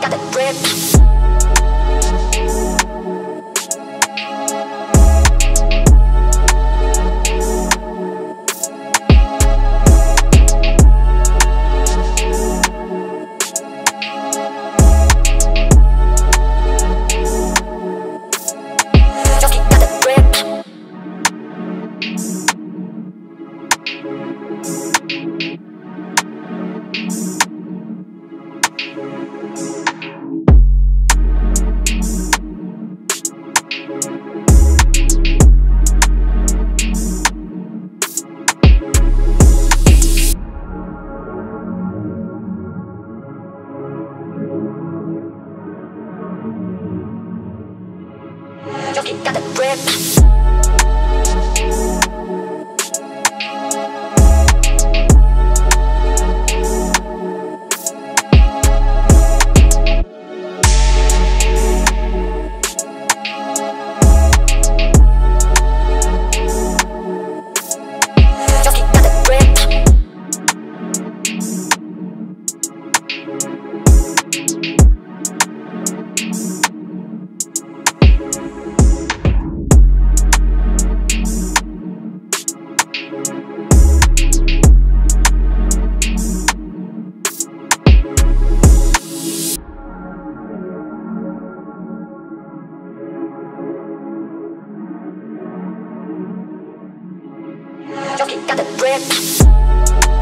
got the grip. Got the grip. jockey got the drip.